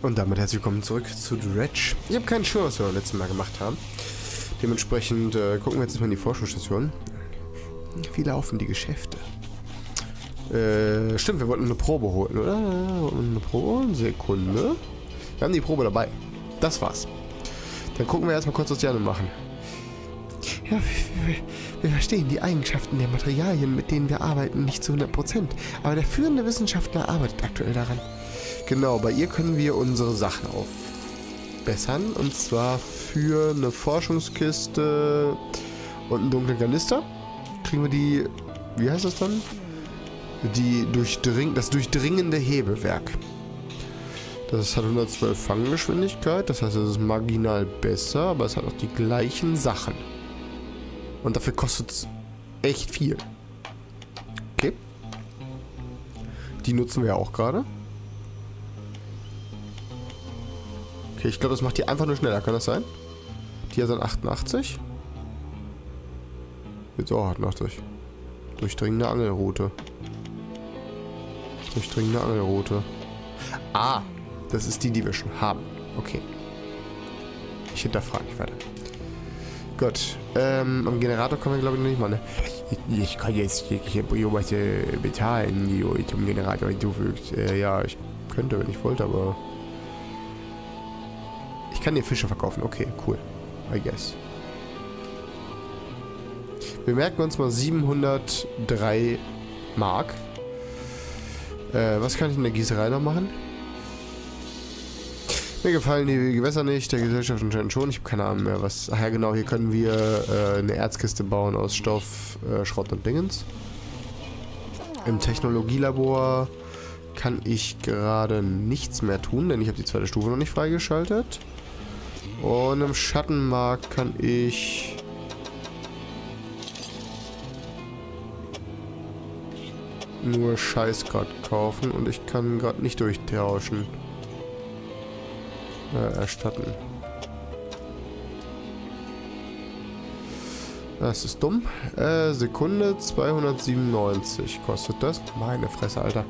Und damit herzlich willkommen zurück zu Dredge. Ich habe keinen Schirm, was wir beim letzten Mal gemacht haben. Dementsprechend äh, gucken wir jetzt mal in die Forschungsstation. Wie laufen die Geschäfte? Äh, stimmt, wir wollten eine Probe holen, oder? Eine Probe? Sekunde. Wir haben die Probe dabei. Das war's. Dann gucken wir erstmal kurz, was die anderen machen. Ja, wir, wir, verstehen die Eigenschaften der Materialien, mit denen wir arbeiten, nicht zu 100%. Aber der führende Wissenschaftler arbeitet aktuell daran. Genau, bei ihr können wir unsere Sachen aufbessern. Und zwar für eine Forschungskiste und einen dunklen Kanister. Kriegen wir die, wie heißt das dann? Die durchdring, das durchdringende Hebewerk. Das hat 112 Fanggeschwindigkeit, das heißt, es ist marginal besser, aber es hat auch die gleichen Sachen. Und dafür kostet es echt viel. Okay. Die nutzen wir ja auch gerade. Okay, ich glaube, das macht die einfach nur schneller. Kann das sein? Die hat dann 88. Jetzt auch 88. Durchdringende Angelroute. Durchdringende Angelroute. Ah, das ist die, die wir schon haben. Okay. Ich hinterfrage nicht weiter. Gut. Ähm, am Generator kommen wir, glaube ich, noch nicht mal, ne? Ich, ich kann jetzt jegliche Biomasse bezahlen, die zum Generator hinzufügt. Äh, ja, ich könnte, wenn ich wollte, aber kann dir Fische verkaufen. Okay, cool. I guess. Wir merken uns mal 703 Mark. Äh, was kann ich in der Gießerei noch machen? Mir gefallen die Gewässer nicht, der Gesellschaft anscheinend schon. Ich habe keine Ahnung mehr, was... Ach ja, genau, hier können wir äh, eine Erzkiste bauen aus Stoff, äh, Schrott und Dingens. Im Technologielabor kann ich gerade nichts mehr tun, denn ich habe die zweite Stufe noch nicht freigeschaltet. Und im Schattenmarkt kann ich... nur Scheiß gerade kaufen und ich kann gerade nicht durchtauschen. Äh, erstatten. Das ist dumm. Äh, Sekunde 297 kostet das. Meine Fresse, Alter.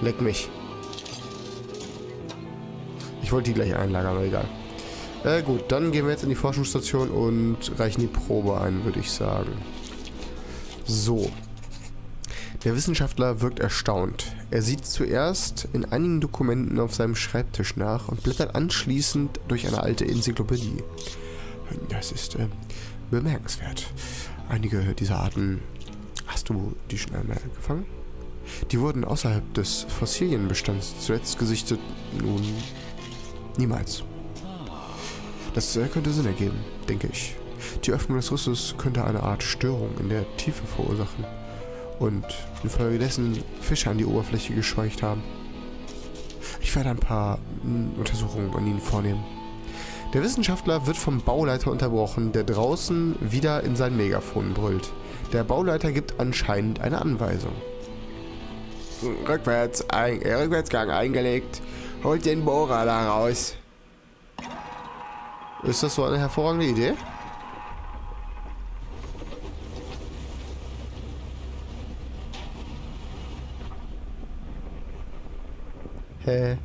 Leck mich. Ich wollte die gleich einlagern, aber egal. Äh, gut, dann gehen wir jetzt in die Forschungsstation und reichen die Probe ein, würde ich sagen. So. Der Wissenschaftler wirkt erstaunt. Er sieht zuerst in einigen Dokumenten auf seinem Schreibtisch nach und blättert anschließend durch eine alte Enzyklopädie. Das ist äh, bemerkenswert. Einige dieser Arten... Hast du die schon einmal gefangen? Die wurden außerhalb des Fossilienbestands zuletzt gesichtet. Nun, Niemals. Das äh, könnte Sinn ergeben, denke ich. Die Öffnung des Risses könnte eine Art Störung in der Tiefe verursachen und infolgedessen Fische an die Oberfläche gescheucht haben. Ich werde ein paar hm, Untersuchungen an ihnen vornehmen. Der Wissenschaftler wird vom Bauleiter unterbrochen, der draußen wieder in sein Megafon brüllt. Der Bauleiter gibt anscheinend eine Anweisung. Rückwärts, ein, äh, Rückwärtsgang eingelegt. Holt den Bohrer da raus. Ist das so eine hervorragende Idee? Hä?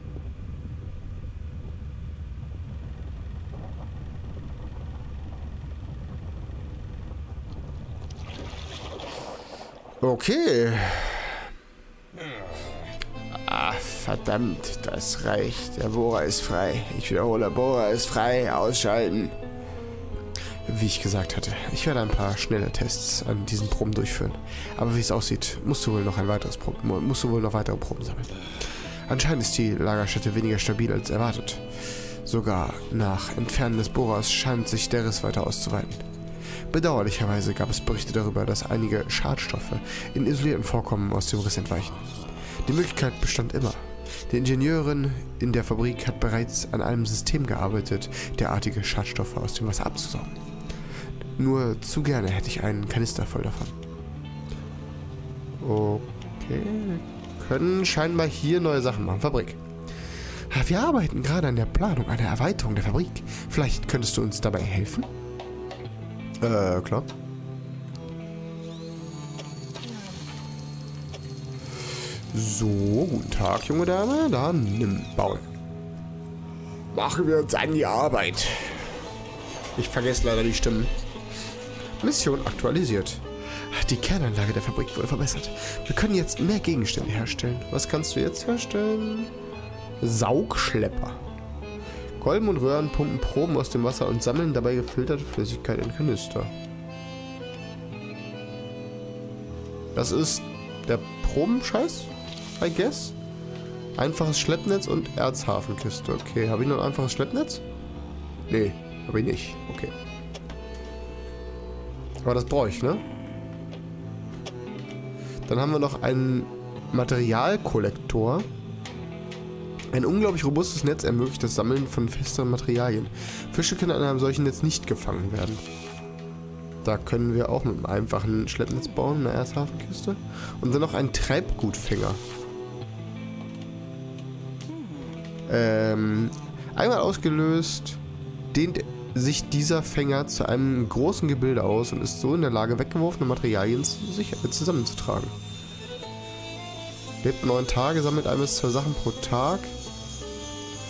Okay. Verdammt, das reicht. Der Bohrer ist frei. Ich wiederhole, der Bohrer ist frei. Ausschalten. Wie ich gesagt hatte, ich werde ein paar schnelle Tests an diesen Proben durchführen. Aber wie es aussieht, musst du wohl noch ein weiteres Proben, musst du wohl noch weitere Proben sammeln. Anscheinend ist die Lagerstätte weniger stabil als erwartet. Sogar nach Entfernen des Bohrers scheint sich der Riss weiter auszuweiten. Bedauerlicherweise gab es Berichte darüber, dass einige Schadstoffe in isolierten Vorkommen aus dem Riss entweichen. Die Möglichkeit bestand immer, die Ingenieurin in der Fabrik hat bereits an einem System gearbeitet, derartige Schadstoffe aus dem Wasser abzusaugen. Nur zu gerne hätte ich einen Kanister voll davon. Okay. Können scheinbar hier neue Sachen machen. Fabrik. Wir arbeiten gerade an der Planung einer Erweiterung der Fabrik. Vielleicht könntest du uns dabei helfen? Äh, klar. So, guten Tag, junge Dame. Da, nimm, bauen. Machen wir uns an die Arbeit. Ich vergesse leider die Stimmen. Mission aktualisiert. Die Kernanlage der Fabrik wurde verbessert. Wir können jetzt mehr Gegenstände herstellen. Was kannst du jetzt herstellen? Saugschlepper. Kolben und Röhren pumpen Proben aus dem Wasser und sammeln dabei gefilterte Flüssigkeit in Kanister. Das ist der Probenscheiß, I guess. Einfaches Schleppnetz und Erzhafenkiste. Okay, habe ich noch ein einfaches Schleppnetz? Nee, habe ich nicht. Okay. Aber das brauche ich, ne? Dann haben wir noch einen Materialkollektor. Ein unglaublich robustes Netz ermöglicht das Sammeln von festeren Materialien. Fische können an einem solchen Netz nicht gefangen werden. Da können wir auch mit einem einfachen Schleppnetz bauen, eine Erzhafenkiste. Und dann noch ein Treibgutfänger. Ähm, einmal ausgelöst, dehnt sich dieser Fänger zu einem großen Gebilde aus und ist so in der Lage, weggeworfene Materialien sicher zusammenzutragen. Lebt neun Tage, sammelt ein bis zwei Sachen pro Tag.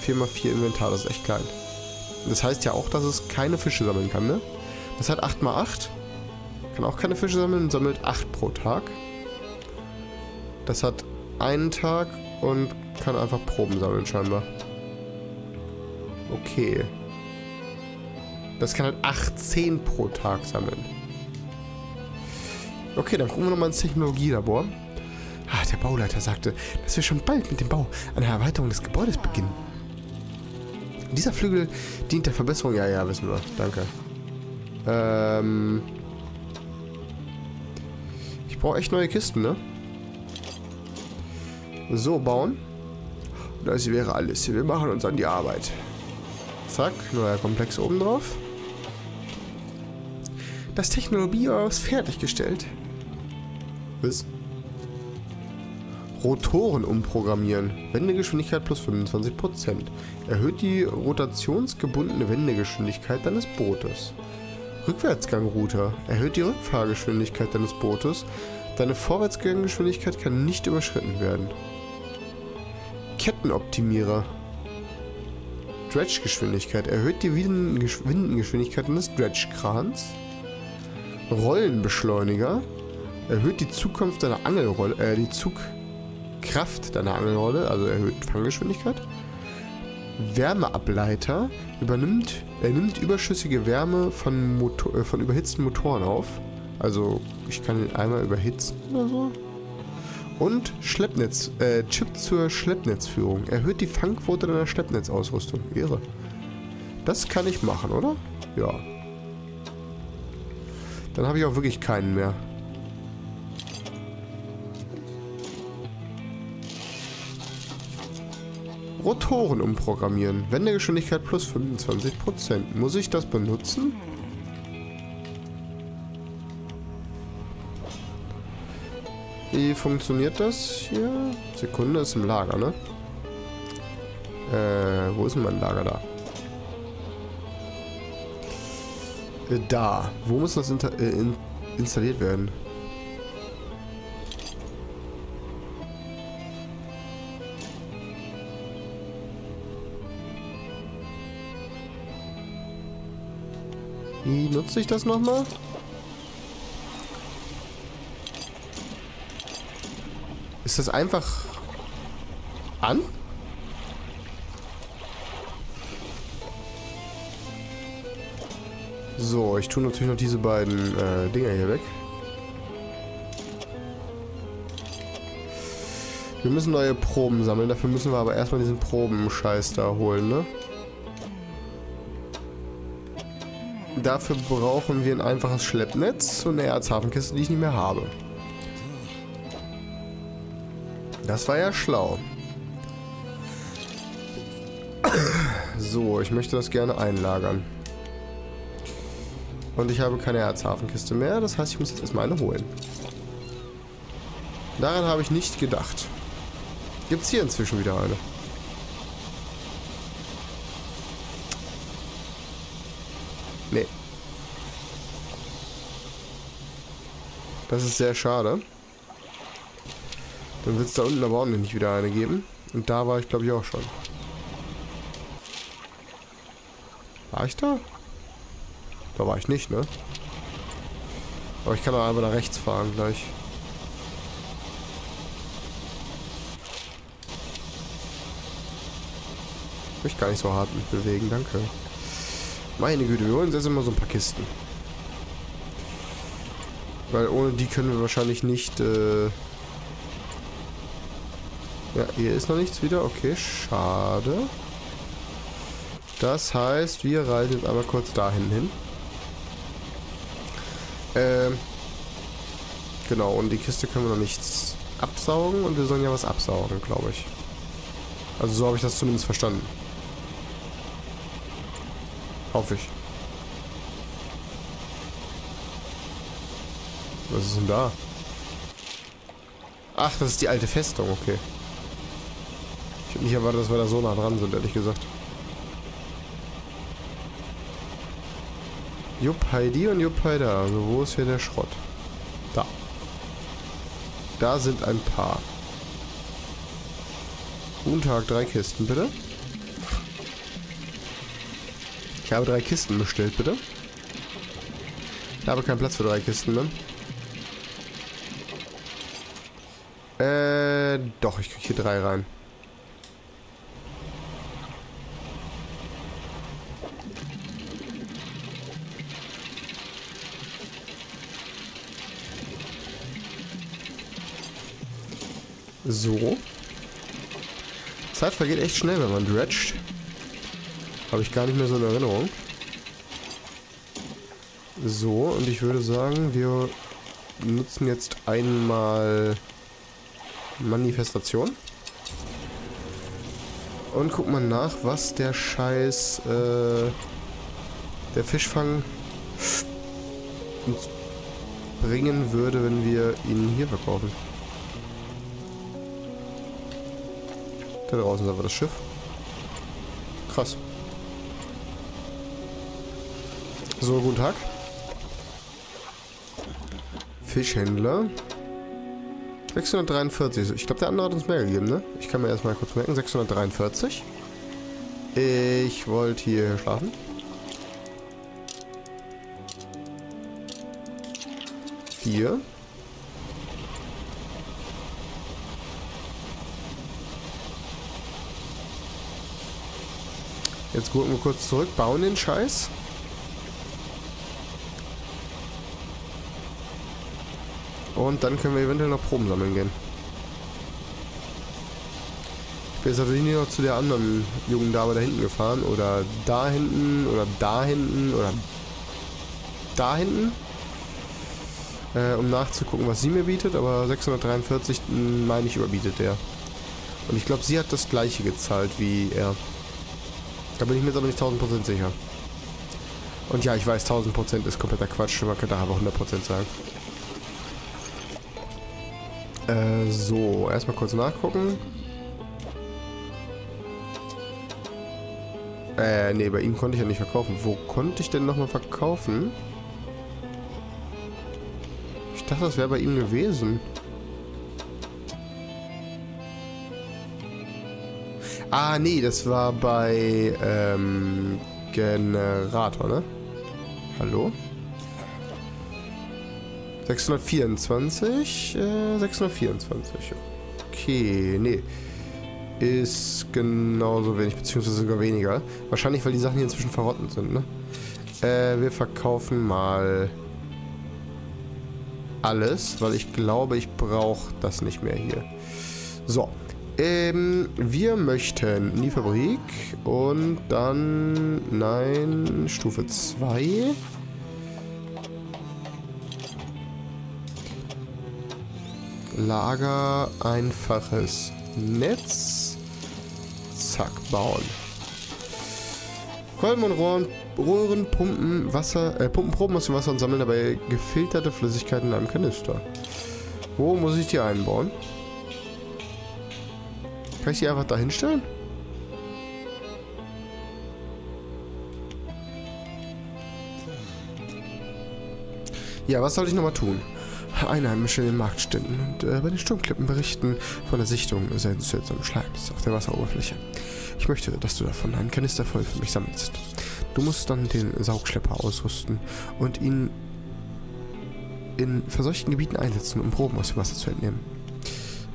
4x4 Inventar, das ist echt klein. Das heißt ja auch, dass es keine Fische sammeln kann, ne? Das hat 8x8. Kann auch keine Fische sammeln sammelt 8 pro Tag. Das hat einen Tag und kann einfach Proben sammeln scheinbar. Okay. Das kann halt 18 pro Tag sammeln. Okay, dann gucken wir nochmal ins Technologielabor. Ah, der Bauleiter sagte, dass wir schon bald mit dem Bau einer Erweiterung des Gebäudes beginnen. Dieser Flügel dient der Verbesserung. Ja, ja, wissen wir. Danke. Ähm. Ich brauche echt neue Kisten, ne? So, bauen. Und das wäre alles. Wir machen uns an die Arbeit. Zack, neuer Komplex oben drauf. Das Technologiehaus fertiggestellt. Was? Rotoren umprogrammieren. Wendegeschwindigkeit plus 25%. Erhöht die rotationsgebundene Wendegeschwindigkeit deines Bootes. Rückwärtsgangrouter. Erhöht die Rückfahrgeschwindigkeit deines Bootes. Deine Vorwärtsganggeschwindigkeit kann nicht überschritten werden. Kettenoptimierer. Dredge-Geschwindigkeit. Erhöht die Windengeschwindigkeit deines Dredge-Krans. Rollenbeschleuniger. Erhöht die Zukunft deiner Angelrolle, äh, die Zugkraft deiner Angelrolle, also erhöht Fanggeschwindigkeit. Wärmeableiter übernimmt, er nimmt überschüssige Wärme von, Motor, äh, von überhitzten Motoren auf. Also ich kann ihn einmal überhitzen oder so. Und Schleppnetz, äh, Chip zur Schleppnetzführung. Erhöht die Fangquote deiner Schleppnetzausrüstung. Irre. Das kann ich machen, oder? Ja. Dann habe ich auch wirklich keinen mehr. Rotoren umprogrammieren. Wendegeschwindigkeit plus 25%. Muss ich das benutzen? Wie funktioniert das hier? Sekunde ist im Lager, ne? Äh, wo ist denn mein Lager da? Äh, da. Wo muss das äh, in installiert werden? Wie nutze ich das nochmal? Ist das einfach an? So, ich tue natürlich noch diese beiden äh, Dinger hier weg. Wir müssen neue Proben sammeln. Dafür müssen wir aber erstmal diesen Probenscheiß da holen, ne? Dafür brauchen wir ein einfaches Schleppnetz und eine Erzhafenkiste, die ich nicht mehr habe. Das war ja schlau. So, ich möchte das gerne einlagern. Und ich habe keine Erzhafenkiste mehr, das heißt, ich muss jetzt erstmal eine holen. Daran habe ich nicht gedacht. Gibt es hier inzwischen wieder eine? Nee. Das ist sehr schade. Dann wird es da unten aber auch nicht wieder eine geben. Und da war ich, glaube ich, auch schon. War ich da? Da war ich nicht, ne? Aber ich kann auch einfach nach rechts fahren gleich. Mich gar nicht so hart mit bewegen, danke. Meine Güte, wir holen uns jetzt immer so ein paar Kisten. Weil ohne die können wir wahrscheinlich nicht... Äh ja, hier ist noch nichts wieder. Okay, schade. Das heißt, wir reisen jetzt einmal kurz dahin hin. Ähm, genau, und die Kiste können wir noch nichts absaugen und wir sollen ja was absaugen, glaube ich. Also so habe ich das zumindest verstanden. Hoffe ich. Was ist denn da? Ach, das ist die alte Festung, okay. Ich hätte nicht erwartet, dass wir da so nah dran sind, ehrlich gesagt. Jupp Heidi und Jupp Heida. Also wo ist hier der Schrott? Da. Da sind ein paar. Guten Tag, drei Kisten, bitte. Ich habe drei Kisten bestellt, bitte. Ich habe keinen Platz für drei Kisten, ne? Äh, doch, ich kriege hier drei rein. So. Zeit vergeht echt schnell, wenn man dredgt. Habe ich gar nicht mehr so in Erinnerung. So, und ich würde sagen, wir nutzen jetzt einmal Manifestation. Und gucken mal nach, was der Scheiß, äh, der Fischfang uns bringen würde, wenn wir ihn hier verkaufen. Da draußen ist aber das Schiff. Krass. So, guten Tag. Fischhändler. 643. Ich glaube, der andere hat uns mehr gegeben, ne? Ich kann mir erstmal kurz merken. 643. Ich wollte hier schlafen. Vier. Jetzt gucken wir kurz zurück, bauen den Scheiß. Und dann können wir eventuell noch Proben sammeln gehen. Ich bin jetzt natürlich nicht noch zu der anderen jungen Dame da hinten gefahren. Oder da hinten, oder da hinten, oder da hinten. Äh, um nachzugucken, was sie mir bietet. Aber 643, meine ich, überbietet der. Und ich glaube, sie hat das gleiche gezahlt wie er. Da bin ich mir jetzt aber nicht 1000% sicher. Und ja, ich weiß, 1000% ist kompletter Quatsch. Man könnte aber 100% sagen. Äh, so, erstmal kurz nachgucken. Äh, nee, bei ihm konnte ich ja nicht verkaufen. Wo konnte ich denn nochmal verkaufen? Ich dachte, das wäre bei ihm gewesen. Ah, nee, das war bei ähm, Generator, ne? Hallo? 624, äh, 624. Okay, nee. Ist genauso wenig, beziehungsweise sogar weniger. Wahrscheinlich, weil die Sachen hier inzwischen verrotten sind, ne? Äh, wir verkaufen mal alles, weil ich glaube, ich brauche das nicht mehr hier. So. Ähm, wir möchten in die Fabrik und dann, nein, Stufe 2. Lager, einfaches Netz. Zack, bauen. Kolben und Rohren, Röhren pumpen Wasser, äh, pumpen Proben aus dem Wasser und sammeln dabei gefilterte Flüssigkeiten in einem Kanister. Wo muss ich die einbauen? Kann ich die einfach da hinstellen? Ja, was soll ich nochmal tun? Einheimische in den Marktständen und äh, bei den Sturmklippen berichten von der Sichtung seltsamen Schleims auf der Wasseroberfläche. Ich möchte, dass du davon einen Kanister voll für mich sammelst. Du musst dann den Saugschlepper ausrüsten und ihn in verseuchten Gebieten einsetzen, um Proben aus dem Wasser zu entnehmen.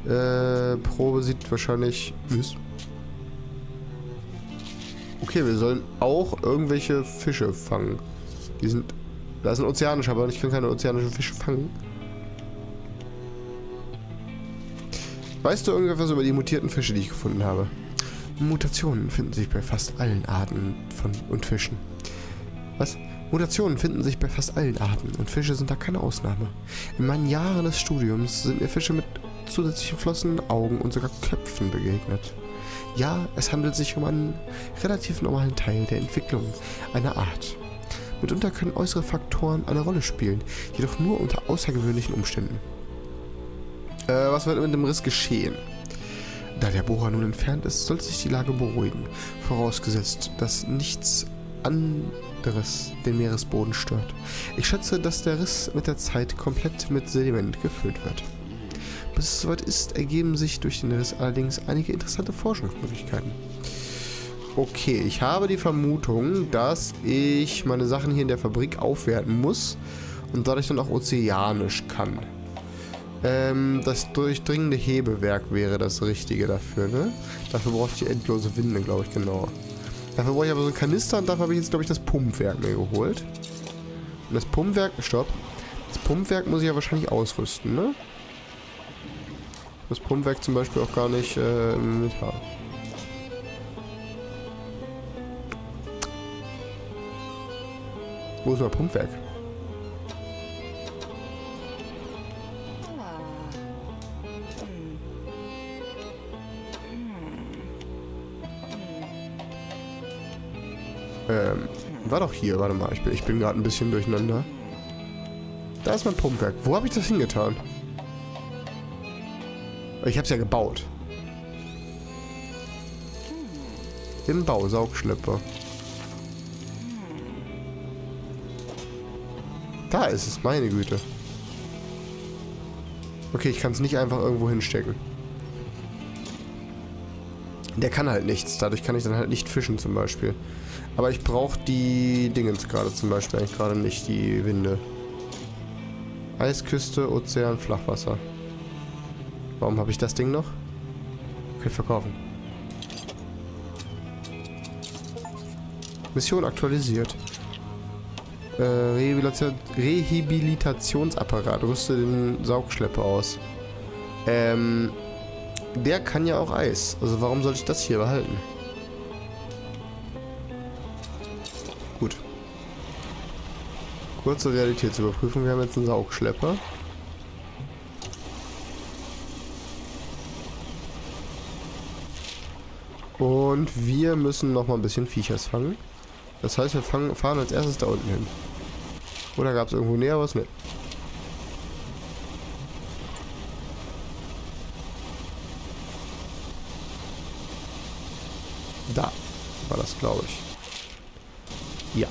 Äh, Probe sieht wahrscheinlich... Was? Okay, wir sollen auch irgendwelche Fische fangen. Die sind... Da ist ein ozeanischer, aber ich kann keine ozeanischen Fische fangen. Weißt du irgendwas über die mutierten Fische, die ich gefunden habe? Mutationen finden sich bei fast allen Arten von und Fischen. Was? Mutationen finden sich bei fast allen Arten und Fische sind da keine Ausnahme. In meinen Jahren des Studiums sind mir Fische mit zusätzlichen Flossen, Augen und sogar Köpfen begegnet. Ja, es handelt sich um einen relativ normalen Teil der Entwicklung einer Art. Mitunter können äußere Faktoren eine Rolle spielen, jedoch nur unter außergewöhnlichen Umständen. Äh, was wird mit dem Riss geschehen? Da der Bohrer nun entfernt ist, sollte sich die Lage beruhigen, vorausgesetzt, dass nichts anderes den Meeresboden stört. Ich schätze, dass der Riss mit der Zeit komplett mit Sediment gefüllt wird. Bis es soweit ist, ergeben sich durch den Riss allerdings einige interessante Forschungsmöglichkeiten. Okay, ich habe die Vermutung, dass ich meine Sachen hier in der Fabrik aufwerten muss und dadurch dann auch ozeanisch kann. Ähm, das durchdringende Hebewerk wäre das Richtige dafür, ne? Dafür brauche ich die endlose Winde, glaube ich, genau. Dafür brauche ich aber so einen Kanister und dafür habe ich jetzt, glaube ich, das Pumpwerk mir geholt. Und das Pumpwerk, stopp. Das Pumpwerk muss ich ja wahrscheinlich ausrüsten, ne? Das Pumpwerk zum Beispiel auch gar nicht äh, im Inventar. Wo ist mein Pumpwerk? Ähm, war doch hier, warte mal, ich bin, ich bin gerade ein bisschen durcheinander. Da ist mein Pumpwerk. Wo habe ich das hingetan? Ich habe es ja gebaut. Im Bausaugschlepper. Da ist es, meine Güte. Okay, ich kann es nicht einfach irgendwo hinstecken. Der kann halt nichts. Dadurch kann ich dann halt nicht fischen zum Beispiel. Aber ich brauche die Dingens gerade zum Beispiel eigentlich gerade nicht, die Winde. Eisküste, Ozean, Flachwasser. Warum habe ich das Ding noch? Okay, verkaufen. Mission aktualisiert. Äh, Rehabilitation, Rehabilitationsapparat. Rüste den Saugschlepper aus. Ähm, der kann ja auch Eis. Also warum sollte ich das hier behalten? Gut. Kurze Realitätsüberprüfung. Wir haben jetzt einen Saugschlepper. Und wir müssen noch mal ein bisschen Viechers fangen. Das heißt, wir fangen, fahren als erstes da unten hin. Oder gab es irgendwo näher was? Ne. Da war das, glaube ich. Ja.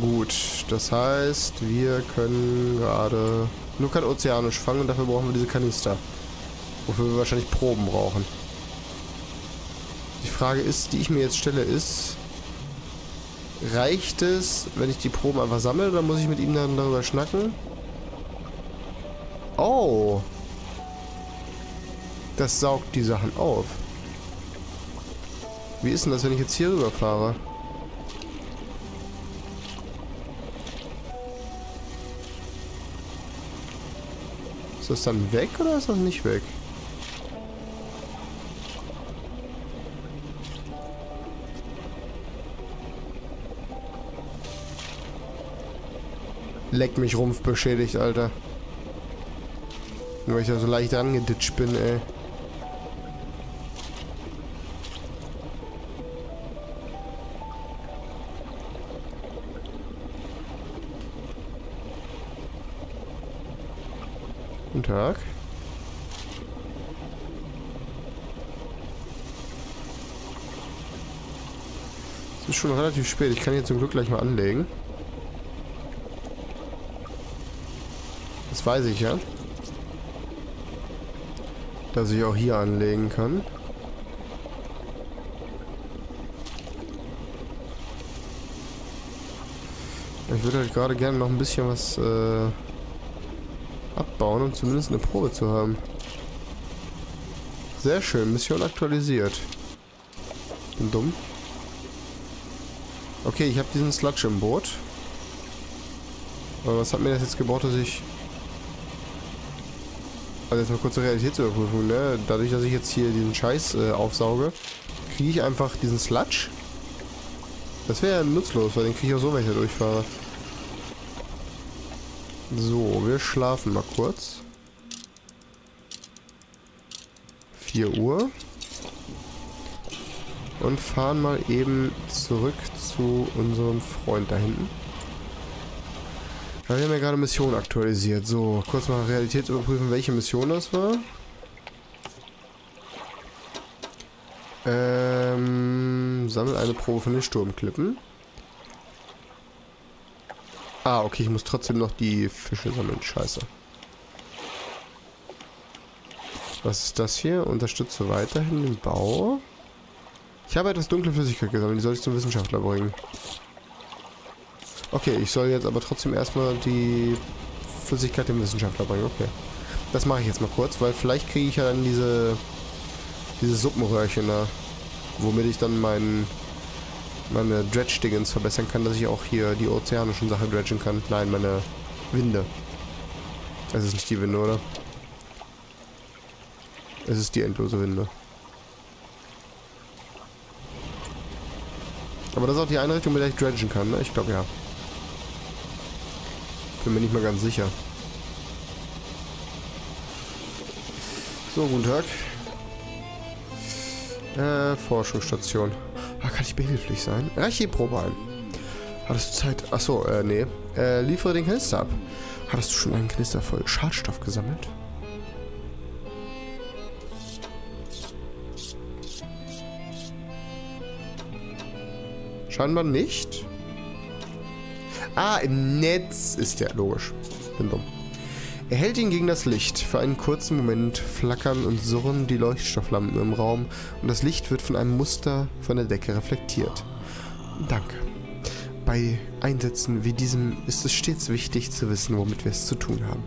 Gut, das heißt, wir können gerade nur kein Ozeanisch fangen und dafür brauchen wir diese Kanister. Wofür wir wahrscheinlich Proben brauchen. Die Frage ist, die ich mir jetzt stelle, ist, reicht es, wenn ich die Proben einfach sammle, oder muss ich mit ihm dann darüber schnacken? Oh. Das saugt die Sachen auf. Wie ist denn das, wenn ich jetzt hier rüber fahre? Ist das dann weg oder ist das nicht weg? Leck mich Rumpf beschädigt, Alter. Nur weil ich da so leicht rangeditscht bin, ey. Guten Tag. Es ist schon relativ spät. Ich kann hier zum Glück gleich mal anlegen. Das weiß ich ja. Dass ich auch hier anlegen kann. Ich würde halt gerade gerne noch ein bisschen was äh, abbauen, um zumindest eine Probe zu haben. Sehr schön, Mission aktualisiert. Bin dumm. Okay, ich habe diesen Sludge im Boot. Aber was hat mir das jetzt gebraucht, dass ich... Also jetzt mal kurze Realitätsüberprüfung, ne? Dadurch, dass ich jetzt hier diesen Scheiß äh, aufsauge, kriege ich einfach diesen Sludge. Das wäre ja nutzlos, weil den kriege ich auch so, wenn ich da durchfahre. So, wir schlafen mal kurz. 4 Uhr. Und fahren mal eben zurück zu unserem Freund da hinten. Ja, wir haben ja gerade Mission aktualisiert. So, kurz mal Realität überprüfen, welche Mission das war. Ähm, sammel eine Probe von den Sturmklippen. Ah, okay, ich muss trotzdem noch die Fische sammeln. Scheiße. Was ist das hier? Unterstütze weiterhin den Bau. Ich habe etwas dunkle Flüssigkeit gesammelt. Die soll ich zum Wissenschaftler bringen. Okay, ich soll jetzt aber trotzdem erstmal die Flüssigkeit dem Wissenschaftler bringen. Okay. Das mache ich jetzt mal kurz, weil vielleicht kriege ich ja dann diese, diese Suppenröhrchen da. Womit ich dann meinen meine Dredge-Dingens verbessern kann, dass ich auch hier die ozeanischen Sachen dredgen kann. Nein, meine Winde. Es ist nicht die Winde, oder? Es ist die endlose Winde. Aber das ist auch die Einrichtung, mit der ich dredgen kann, ne? Ich glaube, ja. Bin mir nicht mal ganz sicher. So, guten Tag. Äh, Forschungsstation. Ah, kann ich behilflich sein? Reich die Probe ein. Hattest du Zeit? Achso, äh, nee. Äh, liefere den Kanister ab. Hattest du schon einen Kanister voll Schadstoff gesammelt? Scheinbar nicht. Ah, im Netz ist der. Logisch. Bin dumm. Er hält ihn gegen das Licht. Für einen kurzen Moment flackern und surren die Leuchtstofflampen im Raum und das Licht wird von einem Muster von der Decke reflektiert. Danke. Bei Einsätzen wie diesem ist es stets wichtig zu wissen, womit wir es zu tun haben.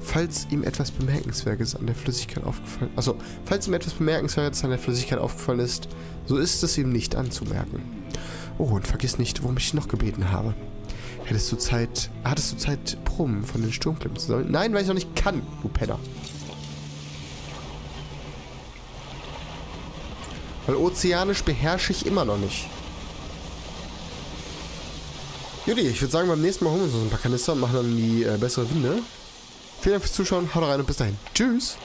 Falls ihm etwas Bemerkenswertes an der Flüssigkeit aufgefallen... Also, falls ihm etwas Bemerkenswertes an der Flüssigkeit aufgefallen ist, so ist es ihm nicht anzumerken. Oh, und vergiss nicht, worum ich noch gebeten habe. Hättest du Zeit... Hattest du Zeit, Proben von den Sturmklippen zu sammeln? Nein, weil ich noch nicht kann, du Penner. Weil ozeanisch beherrsche ich immer noch nicht. Judy, ich würde sagen, beim nächsten Mal holen wir uns ein paar Kanister und machen dann die äh, bessere Winde. Vielen Dank fürs Zuschauen, haut rein und bis dahin. Tschüss.